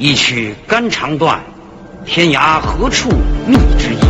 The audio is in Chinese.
一曲肝肠断天涯何处觅知音？